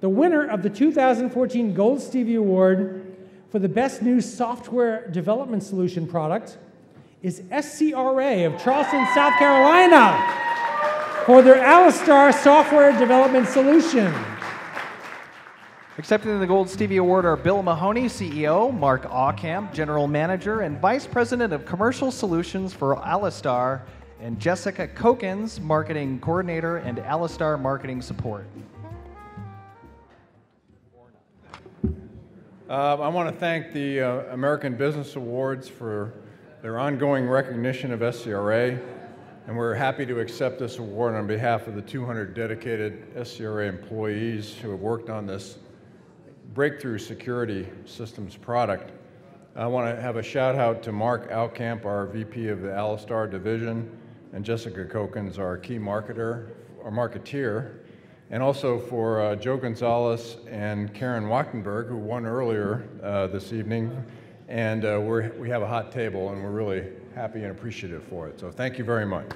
The winner of the 2014 Gold Stevie Award for the Best New Software Development Solution product is SCRA of Charleston, South Carolina for their Alistar Software Development Solution. Accepting the Gold Stevie Award are Bill Mahoney, CEO, Mark Aucamp, General Manager and Vice President of Commercial Solutions for Alistar, and Jessica Kokens, Marketing Coordinator and Alistar Marketing Support. Uh, I want to thank the uh, American Business Awards for their ongoing recognition of SCRA, and we're happy to accept this award on behalf of the 200 dedicated SCRA employees who have worked on this breakthrough security systems product. I want to have a shout out to Mark Aucamp, our VP of the Alistar division, and Jessica Kokens, our key marketer or marketeer, and also for uh, Joe Gonzalez and Karen Wachtenberg, who won earlier uh, this evening. And uh, we have a hot table, and we're really happy and appreciative for it. So thank you very much.